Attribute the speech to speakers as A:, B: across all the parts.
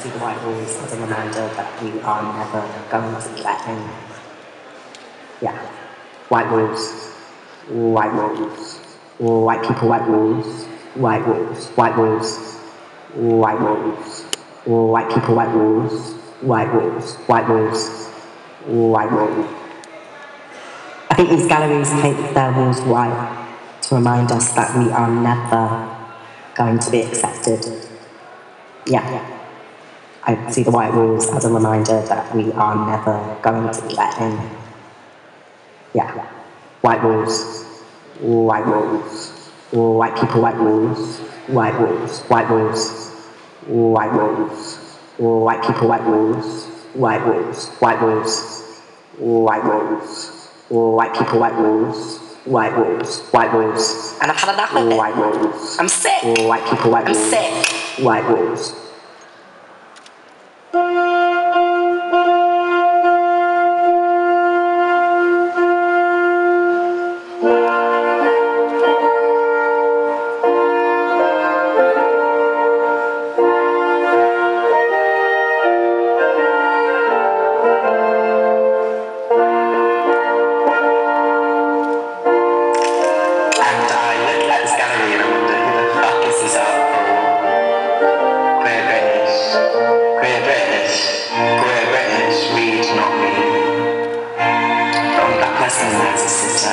A: Yeah. The white walls as a reminder that we are never going to be in. Yeah. White walls. White walls. White people, white walls. White walls. White walls. White walls. White people, white walls. White walls. White walls. White walls. I think these galleries paint their walls white to remind us that we are never going to be accepted. Yeah. I see the white walls as a reminder that we are never going to be let in. Yeah. White walls. White walls. White people, white walls. White walls. White walls. White walls. White people, white walls. White walls. White walls. White walls. White people, white walls. White walls. White walls.
B: And I've had enough of it.
A: White walls.
B: I'm sick.
A: White people, white
B: I'm
A: walls.
B: sick.
A: White walls.
C: Queer British, queer British, read not me. The only black person in is a sister.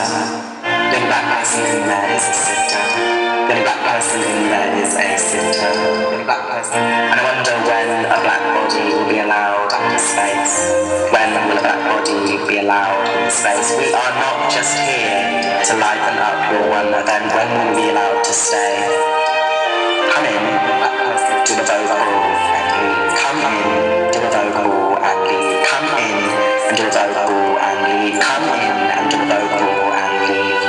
C: The only black person in there is a sister. The only black person in there is a eh, sister. The only black person. And I wonder when a black body will be allowed into space. When will a black body be allowed into space? We are not just here to liven up your one event. When will we be allowed to stay? Come in, black person, do the vocal. Come in, do the vocal and leave. Come in and do the vocal and leave. Come in and do the vocal and leave.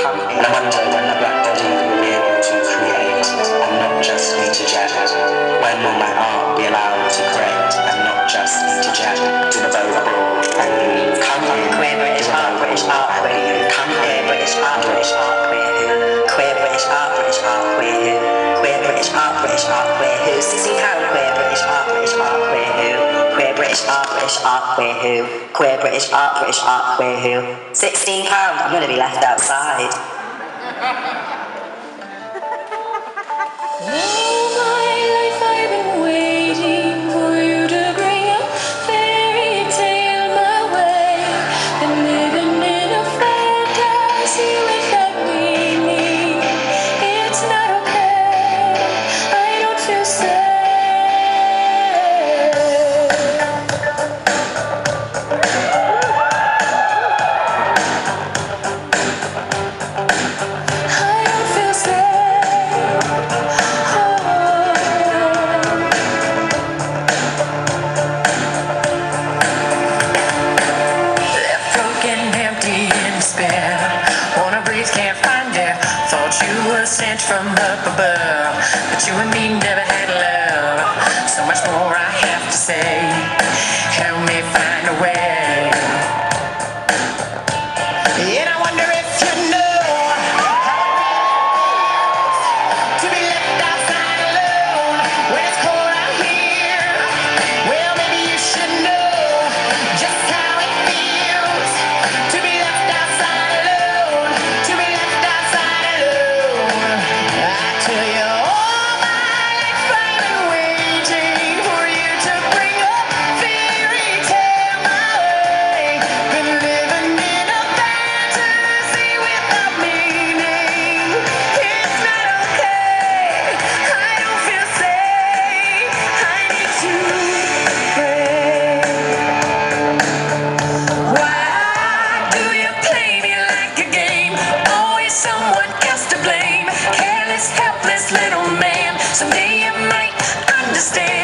C: Come in. And I wonder when the black body will be able to create and not just interject. When will my art be allowed to create and not just interject? Do the vocal and leave. Come in.
B: Queer British
C: the
B: art,
C: vocal
B: British art,
C: and
B: queer
C: leave. Come
B: Queer
C: in.
B: British art, British art, queer British art, British art, queer who? Queer British art, British art, queer who? Sixteen pound queer British art, British art, queer who? Queer British art, British art, queer who? Sixteen pound. I'm gonna be left outside.
D: Sent from up above, but you and me never had love. So much more I have to say. Careless, helpless little man. Someday you might understand.